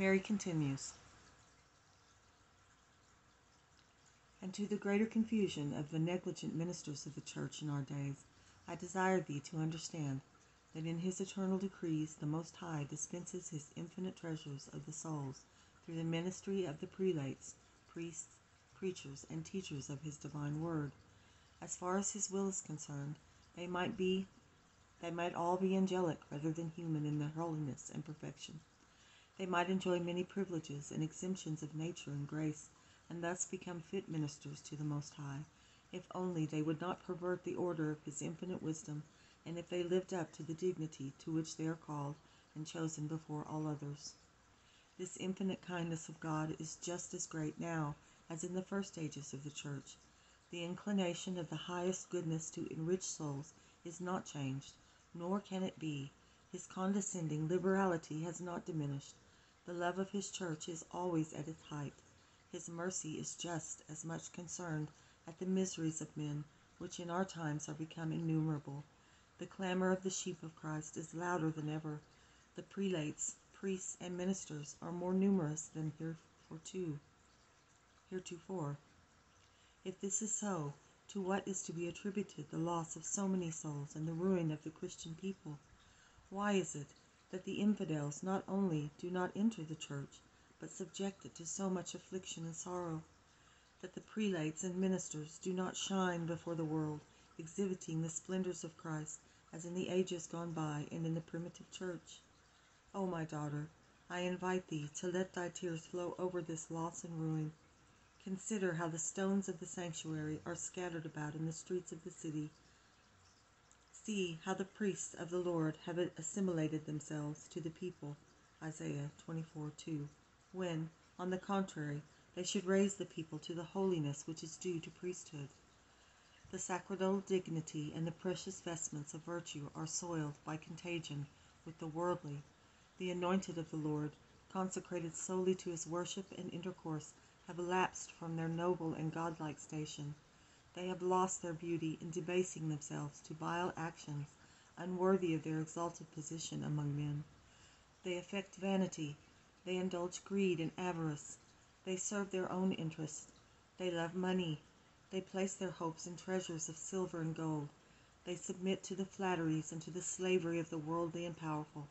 Mary continues. And to the greater confusion of the negligent ministers of the Church in our days, I desire thee to understand that in his eternal decrees the Most High dispenses his infinite treasures of the souls through the ministry of the prelates, priests, preachers, and teachers of his divine word. As far as his will is concerned, they might be they might all be angelic rather than human in their holiness and perfection. They might enjoy many privileges and exemptions of nature and grace, and thus become fit ministers to the Most High, if only they would not pervert the order of his infinite wisdom, and if they lived up to the dignity to which they are called and chosen before all others. This infinite kindness of God is just as great now as in the first ages of the Church. The inclination of the highest goodness to enrich souls is not changed, nor can it be. His condescending liberality has not diminished. The love of his church is always at its height. His mercy is just as much concerned at the miseries of men, which in our times are become innumerable. The clamor of the sheep of Christ is louder than ever. The prelates, priests, and ministers are more numerous than heretofore. heretofore. If this is so, to what is to be attributed the loss of so many souls and the ruin of the Christian people? Why is it that the infidels not only do not enter the church, but subject it to so much affliction and sorrow? That the prelates and ministers do not shine before the world, exhibiting the splendors of Christ, as in the ages gone by and in the primitive church? O my daughter, I invite thee to let thy tears flow over this loss and ruin. Consider how the stones of the sanctuary are scattered about in the streets of the city. See how the priests of the Lord have assimilated themselves to the people. Isaiah 24:2. When, on the contrary, they should raise the people to the holiness which is due to priesthood. The sacerdotal dignity and the precious vestments of virtue are soiled by contagion with the worldly. The anointed of the Lord, consecrated solely to his worship and intercourse, have lapsed from their noble and godlike station. They have lost their beauty in debasing themselves to vile actions unworthy of their exalted position among men. They affect vanity, they indulge greed and avarice, they serve their own interests, they love money, they place their hopes in treasures of silver and gold, they submit to the flatteries and to the slavery of the worldly and powerful,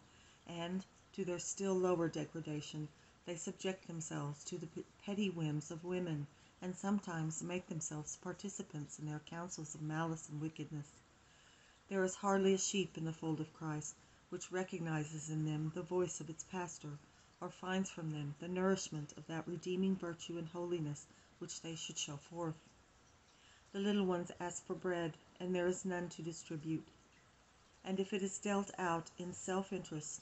and, to their still lower degradation, they subject themselves to the petty whims of women, and sometimes make themselves participants in their counsels of malice and wickedness. There is hardly a sheep in the fold of Christ which recognizes in them the voice of its pastor, or finds from them the nourishment of that redeeming virtue and holiness which they should show forth. The little ones ask for bread, and there is none to distribute. And if it is dealt out in self interest,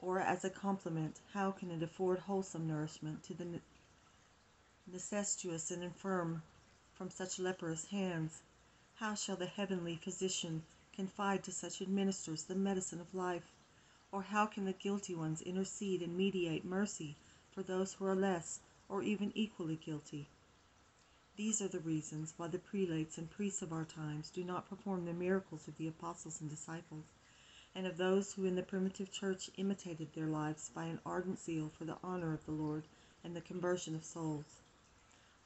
or as a compliment, how can it afford wholesome nourishment to the necessitous and infirm from such leprous hands? How shall the heavenly physician confide to such administrators the medicine of life? Or how can the guilty ones intercede and mediate mercy for those who are less or even equally guilty? These are the reasons why the prelates and priests of our times do not perform the miracles of the apostles and disciples and of those who in the primitive church imitated their lives by an ardent zeal for the honor of the Lord and the conversion of souls.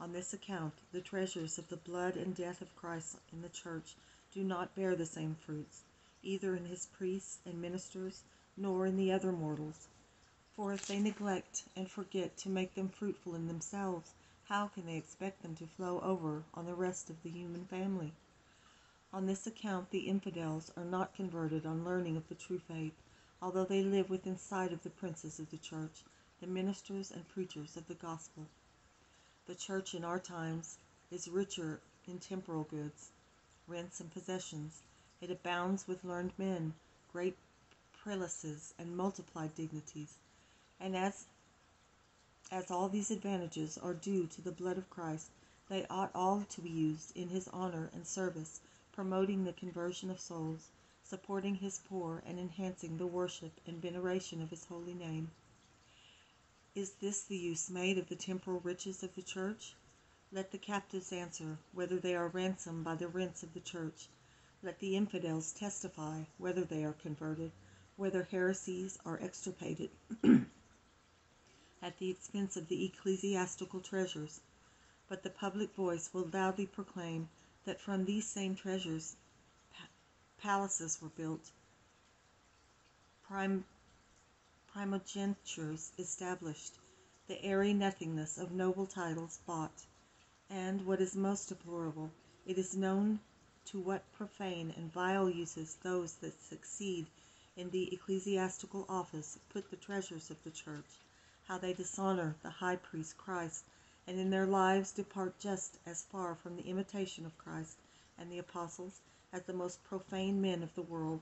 On this account, the treasures of the blood and death of Christ in the church do not bear the same fruits, either in his priests and ministers, nor in the other mortals. For if they neglect and forget to make them fruitful in themselves, how can they expect them to flow over on the rest of the human family? On this account the infidels are not converted on learning of the true faith, although they live within sight of the princes of the church, the ministers and preachers of the gospel. The church in our times is richer in temporal goods, rents, and possessions. It abounds with learned men, great prelacies, and multiplied dignities. And as as all these advantages are due to the blood of Christ, they ought all to be used in his honor and service promoting the conversion of souls, supporting his poor, and enhancing the worship and veneration of his holy name. Is this the use made of the temporal riches of the church? Let the captives answer whether they are ransomed by the rents of the church. Let the infidels testify whether they are converted, whether heresies are extirpated. at the expense of the ecclesiastical treasures, but the public voice will loudly proclaim that from these same treasures pa- palaces were built, prim- primogeniture established, the airy nothingness of noble titles bought, and, what is most deplorable, it is known to what profane and vile uses those that succeed in the ecclesiastical office put the treasures of the church, how they dishonor the high priest Christ, and in their lives depart just as far from the imitation of Christ and the apostles as the most profane men of the world.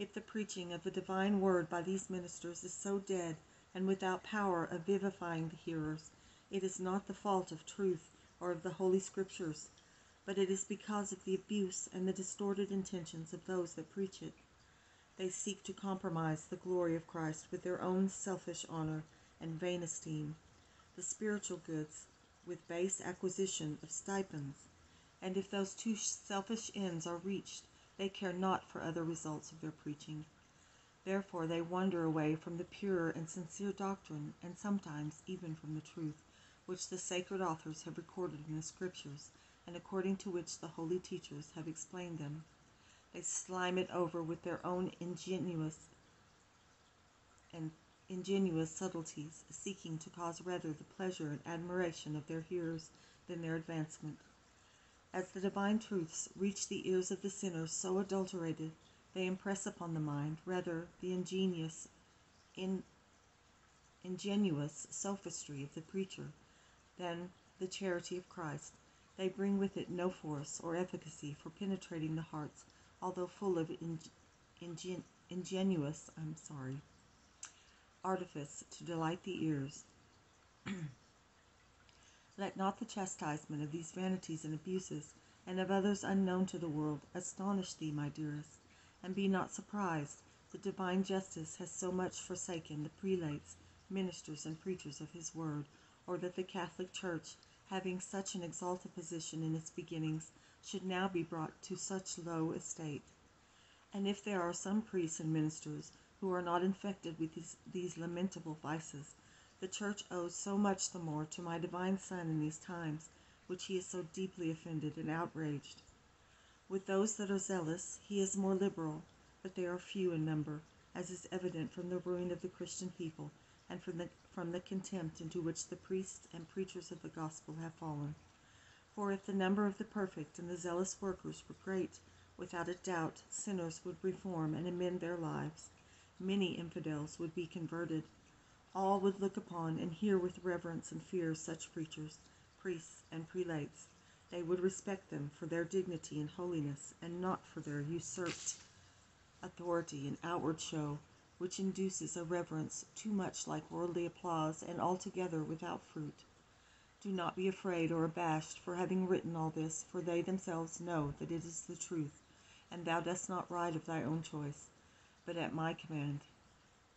If the preaching of the divine word by these ministers is so dead and without power of vivifying the hearers, it is not the fault of truth or of the Holy Scriptures, but it is because of the abuse and the distorted intentions of those that preach it. They seek to compromise the glory of Christ with their own selfish honor and vain esteem, the spiritual goods with base acquisition of stipends, and if those two selfish ends are reached, they care not for other results of their preaching. Therefore they wander away from the pure and sincere doctrine, and sometimes even from the truth, which the sacred authors have recorded in the Scriptures, and according to which the holy teachers have explained them. They slime it over with their own ingenuous and ingenuous subtleties, seeking to cause rather the pleasure and admiration of their hearers than their advancement. As the divine truths reach the ears of the sinners so adulterated, they impress upon the mind rather the ingenious, in, ingenuous sophistry of the preacher than the charity of Christ. They bring with it no force or efficacy for penetrating the hearts, although full of ingen, ingenuous, I'm sorry, artifice to delight the ears. Let not the chastisement of these vanities and abuses, and of others unknown to the world, astonish thee, my dearest, and be not surprised that divine justice has so much forsaken the prelates, ministers, and preachers of his word, or that the Catholic Church, having such an exalted position in its beginnings, should now be brought to such low estate. And if there are some priests and ministers who are not infected with these, lamentable vices, the Church owes so much the more to my divine Son in these times, which he is so deeply offended and outraged. With those that are zealous, he is more liberal, but they are few in number, as is evident from the ruin of the Christian people, and from the, from the contempt into which the priests and preachers of the gospel have fallen. For if the number of the perfect and the zealous workers were great, without a doubt sinners would reform and amend their lives. Many infidels would be converted. All would look upon and hear with reverence and fear such preachers, priests, and prelates. They would respect them for their dignity and holiness, and not for their usurped authority and outward show, which induces a reverence too much like worldly applause and altogether without fruit. Do not be afraid or abashed for having written all this, for they themselves know that it is the truth, and thou dost not write of thy own choice, but at my command.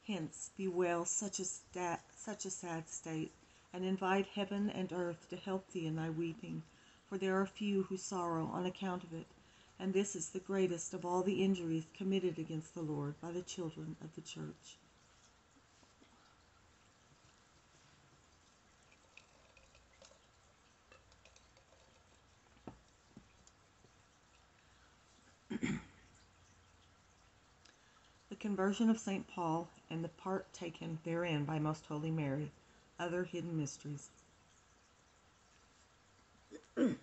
Hence, bewail such a, sta- such a sad state, and invite heaven and earth to help thee in thy weeping, for there are few who sorrow on account of it, and this is the greatest of all the injuries committed against the Lord by the children of the church. the conversion of St. Paul and the part taken therein by Most Holy Mary, other hidden mysteries.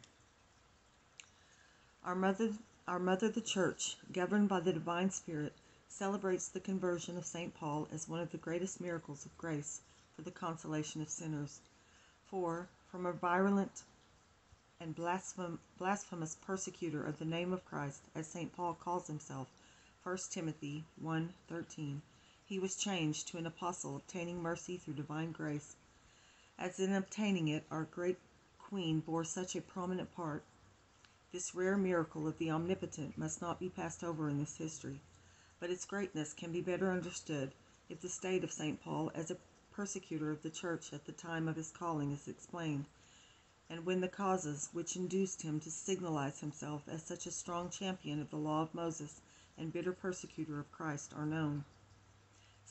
our mother, our mother, the Church, governed by the divine Spirit, celebrates the conversion of St. Paul as one of the greatest miracles of grace for the consolation of sinners. For, from a virulent and blasphem- blasphemous persecutor of the name of Christ, as St. Paul calls himself, 1 Timothy 1:13, he was changed to an apostle obtaining mercy through divine grace. As in obtaining it, our great Queen bore such a prominent part. This rare miracle of the Omnipotent must not be passed over in this history, but its greatness can be better understood if the state of St. Paul as a persecutor of the church at the time of his calling is explained, and when the causes which induced him to signalize himself as such a strong champion of the law of Moses and bitter persecutor of Christ are known.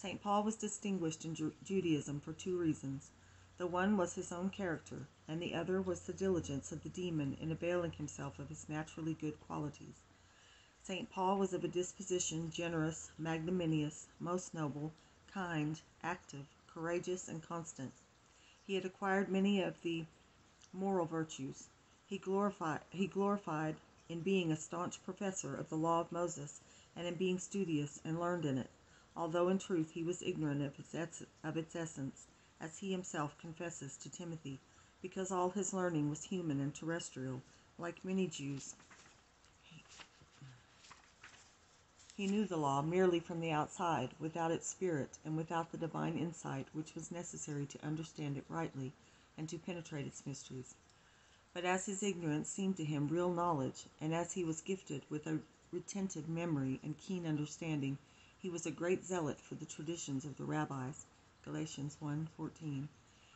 St. Paul was distinguished in Ju- Judaism for two reasons. The one was his own character, and the other was the diligence of the demon in availing himself of his naturally good qualities. St. Paul was of a disposition generous, magnanimous, most noble, kind, active, courageous, and constant. He had acquired many of the moral virtues. He glorified, he glorified in being a staunch professor of the law of Moses and in being studious and learned in it, although in truth he was ignorant of its, of its essence as he himself confesses to Timothy, because all his learning was human and terrestrial, like many Jews. He knew the law merely from the outside, without its spirit, and without the divine insight which was necessary to understand it rightly and to penetrate its mysteries. But as his ignorance seemed to him real knowledge, and as he was gifted with a retentive memory and keen understanding, he was a great zealot for the traditions of the rabbis. Galatians 1:14.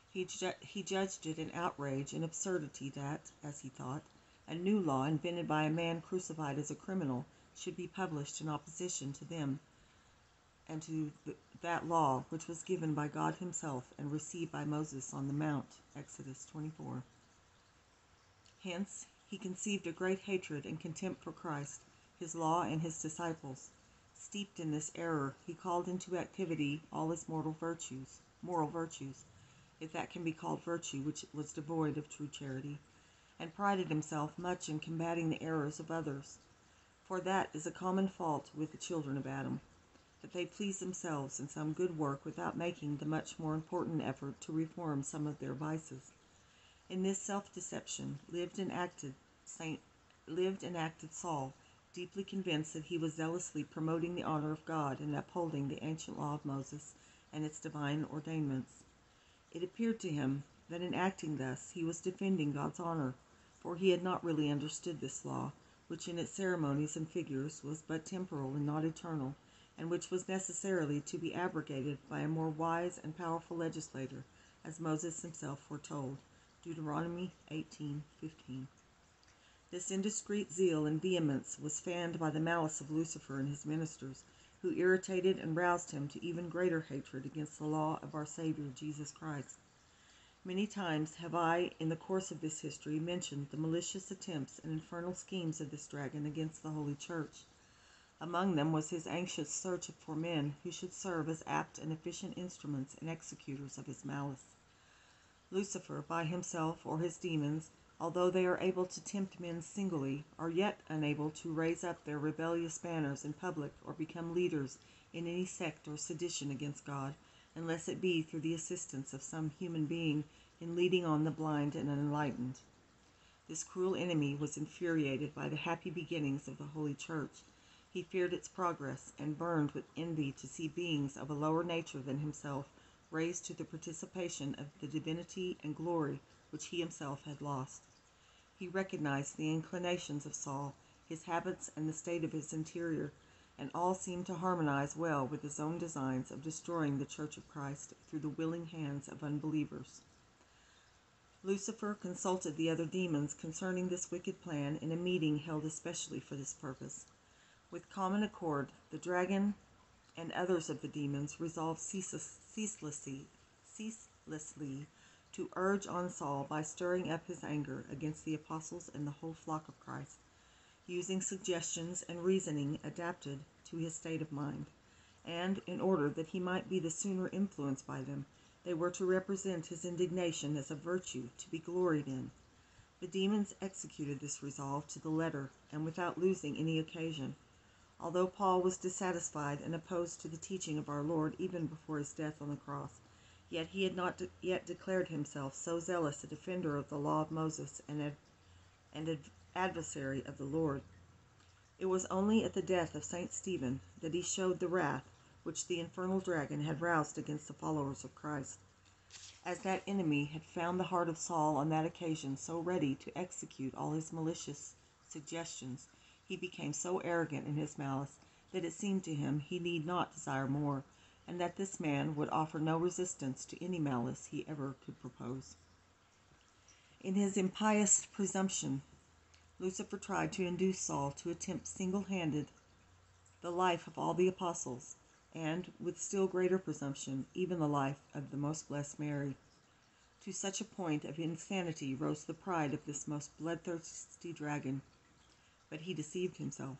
He, ju- he judged it an outrage and absurdity that, as he thought, a new law invented by a man crucified as a criminal should be published in opposition to them and to th- that law which was given by God himself and received by Moses on the mount. Exodus 24. Hence, he conceived a great hatred and contempt for Christ, his law, and his disciples. Steeped in this error, he called into activity all his mortal virtues, moral virtues, if that can be called virtue which was devoid of true charity, and prided himself much in combating the errors of others. For that is a common fault with the children of Adam, that they please themselves in some good work without making the much more important effort to reform some of their vices. In this self-deception lived and acted Saint lived and acted Saul, deeply convinced that he was zealously promoting the honor of God and upholding the ancient law of Moses and its divine ordainments. It appeared to him that in acting thus he was defending God's honor, for he had not really understood this law, which in its ceremonies and figures was but temporal and not eternal, and which was necessarily to be abrogated by a more wise and powerful legislator, as Moses himself foretold. Deuteronomy 18:15. This indiscreet zeal and vehemence was fanned by the malice of Lucifer and his ministers, who irritated and roused him to even greater hatred against the law of our Savior Jesus Christ. Many times have I, in the course of this history, mentioned the malicious attempts and infernal schemes of this dragon against the Holy Church. Among them was his anxious search for men who should serve as apt and efficient instruments and executors of his malice. Lucifer, by himself or his demons, although they are able to tempt men singly, are yet unable to raise up their rebellious banners in public or become leaders in any sect or sedition against God, unless it be through the assistance of some human being in leading on the blind and unenlightened. This cruel enemy was infuriated by the happy beginnings of the Holy Church. He feared its progress and burned with envy to see beings of a lower nature than himself raised to the participation of the divinity and glory which he himself had lost. He recognized the inclinations of Saul, his habits, and the state of his interior, and all seemed to harmonize well with his own designs of destroying the Church of Christ through the willing hands of unbelievers. Lucifer consulted the other demons concerning this wicked plan in a meeting held especially for this purpose. With common accord, the dragon and others of the demons resolved ceaselessly, ceaselessly to urge on Saul by stirring up his anger against the apostles and the whole flock of Christ, using suggestions and reasoning adapted to his state of mind. And, in order that he might be the sooner influenced by them, they were to represent his indignation as a virtue to be gloried in. The demons executed this resolve to the letter, and without losing any occasion. Although Paul was dissatisfied and opposed to the teaching of our Lord even before his death on the cross, yet he had not de- yet declared himself so zealous a defender of the law of Moses and, ad- ad- adversary of the Lord. It was only at the death of Saint Stephen that he showed the wrath which the infernal dragon had roused against the followers of Christ. As that enemy had found the heart of Saul on that occasion so ready to execute all his malicious suggestions, he became so arrogant in his malice that it seemed to him he need not desire more, and that this man would offer no resistance to any malice he ever could propose. In his impious presumption, Lucifer tried to induce Saul to attempt single handed the life of all the apostles, and, with still greater presumption, even the life of the most blessed Mary. To such a point of insanity rose the pride of this most bloodthirsty dragon. But he deceived himself.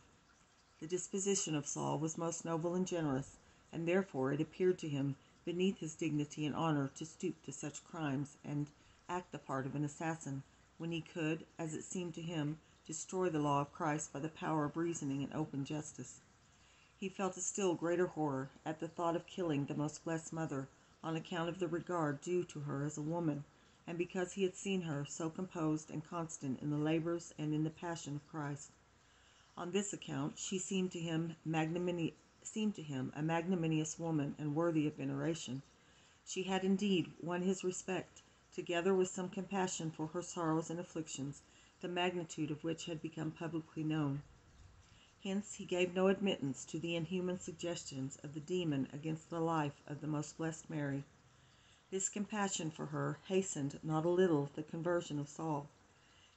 The disposition of Saul was most noble and generous, and therefore it appeared to him beneath his dignity and honor to stoop to such crimes and act the part of an assassin, when he could, as it seemed to him, destroy the law of Christ by the power of reasoning and open justice. He felt a still greater horror at the thought of killing the most blessed mother on account of the regard due to her as a woman, and because he had seen her so composed and constant in the labors and in the passion of Christ. On this account she seemed to him magnanimous seemed to him a magnanimous woman and worthy of veneration. She had indeed won his respect, together with some compassion for her sorrows and afflictions, the magnitude of which had become publicly known. Hence he gave no admittance to the inhuman suggestions of the demon against the life of the most blessed Mary. This compassion for her hastened not a little the conversion of Saul.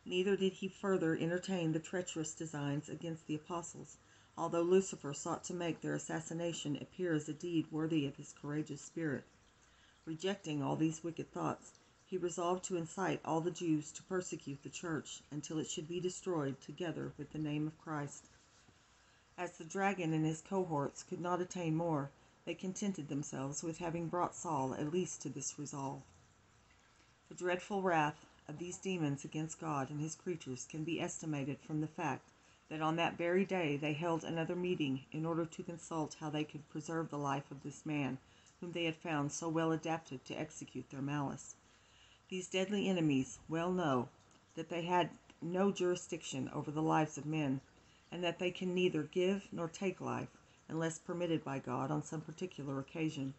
Neither did he further entertain the treacherous designs against the apostles, although Lucifer sought to make their assassination appear as a deed worthy of his courageous spirit. Rejecting all these wicked thoughts, he resolved to incite all the Jews to persecute the church until it should be destroyed together with the name of Christ. As the dragon and his cohorts could not attain more, they contented themselves with having brought Saul at least to this resolve. The dreadful wrath of these demons against God and his creatures can be estimated from the fact that on that very day they held another meeting in order to consult how they could preserve the life of this man whom they had found so well adapted to execute their malice. These deadly enemies well know that they had no jurisdiction over the lives of men, and that they can neither give nor take life unless permitted by God on some particular occasion.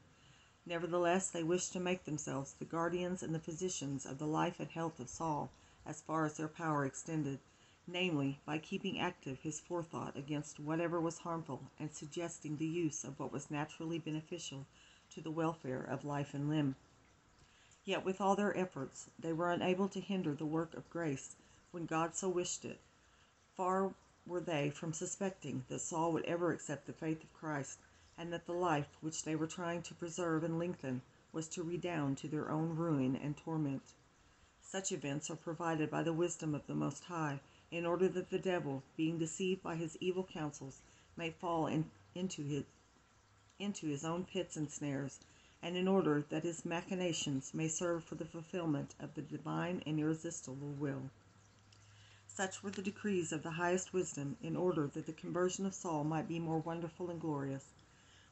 Nevertheless, they wished to make themselves the guardians and the physicians of the life and health of Saul as far as their power extended, namely, by keeping active his forethought against whatever was harmful and suggesting the use of what was naturally beneficial to the welfare of life and limb. Yet with all their efforts, they were unable to hinder the work of grace when God so wished it. Far were they from suspecting that Saul would ever accept the faith of Christ, and that the life which they were trying to preserve and lengthen was to redound to their own ruin and torment. Such events are provided by the wisdom of the Most High, in order that the devil, being deceived by his evil counsels, may fall in, into his into his own pits and snares, and in order that his machinations may serve for the fulfillment of the divine and irresistible will. Such were the decrees of the highest wisdom, in order that the conversion of Saul might be more wonderful and glorious.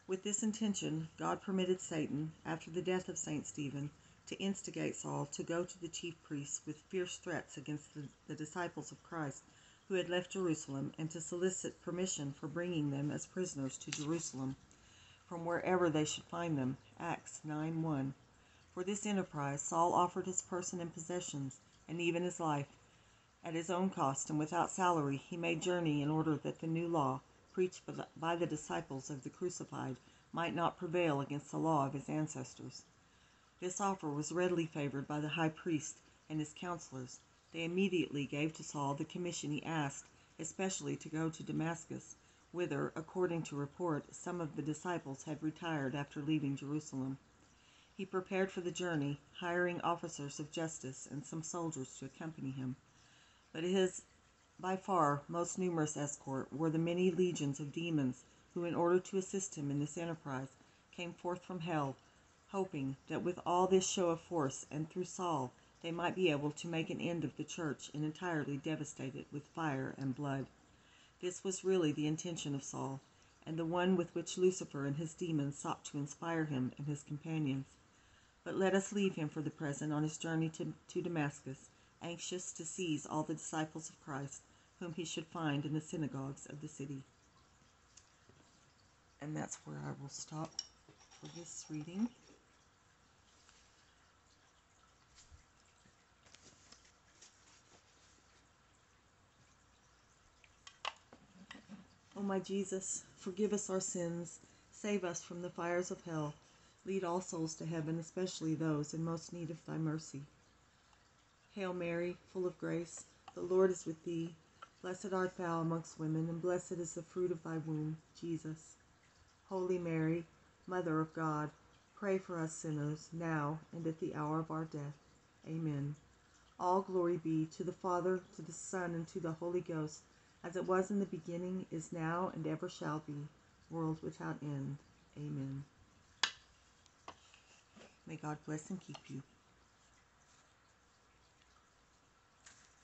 With this intention, God permitted Satan, after the death of Saint Stephen, to instigate Saul to go to the chief priests with fierce threats against the, the disciples of Christ who had left Jerusalem, and to solicit permission for bringing them as prisoners to Jerusalem, from wherever they should find them. Acts 9 1. For this enterprise, Saul offered his person and possessions, and even his life. At his own cost and without salary, he made journey in order that the new law, preached by the disciples of the crucified, might not prevail against the law of his ancestors. This offer was readily favored by the high priest and his counselors. They immediately gave to Saul the commission he asked, especially to go to Damascus, whither, according to report, some of the disciples had retired after leaving Jerusalem. He prepared for the journey, hiring officers of justice and some soldiers to accompany him but his by far most numerous escort were the many legions of demons who, in order to assist him in this enterprise, came forth from hell, hoping that with all this show of force and through Saul they might be able to make an end of the church and entirely devastate it with fire and blood. This was really the intention of Saul, and the one with which Lucifer and his demons sought to inspire him and his companions. But let us leave him for the present on his journey to, to Damascus anxious to seize all the disciples of Christ whom he should find in the synagogues of the city. And that's where I will stop for this reading. O my Jesus, forgive us our sins, save us from the fires of hell, lead all souls to heaven, especially those in most need of thy mercy. Hail Mary, full of grace, the Lord is with thee. Blessed art thou amongst women, and blessed is the fruit of thy womb, Jesus. Holy Mary, Mother of God, pray for us sinners, now and at the hour of our death. Amen. All glory be to the Father, to the Son, and to the Holy Ghost, as it was in the beginning, is now, and ever shall be, world without end. Amen. May God bless and keep you.